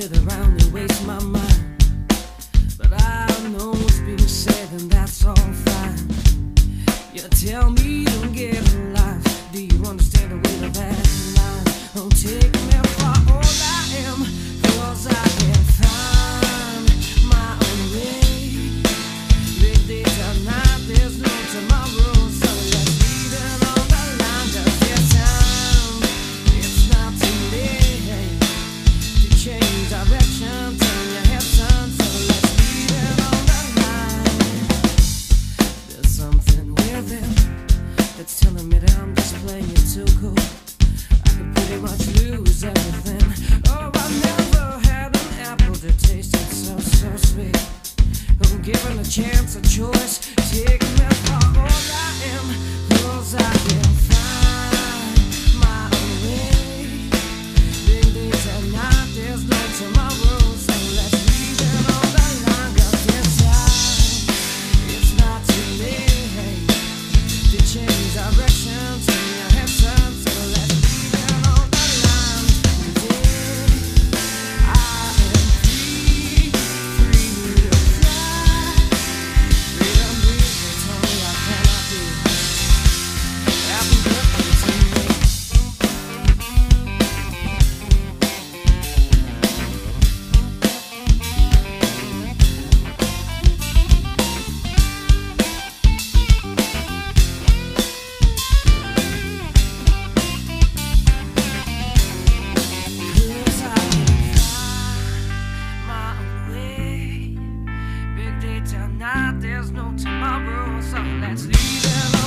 sit around and waste my mind. But I know what's being said, and that's all fine. You tell me don't get along. Take me for all I am, 'cause I can tonight, there's no tomorrow, so let's leave it alone.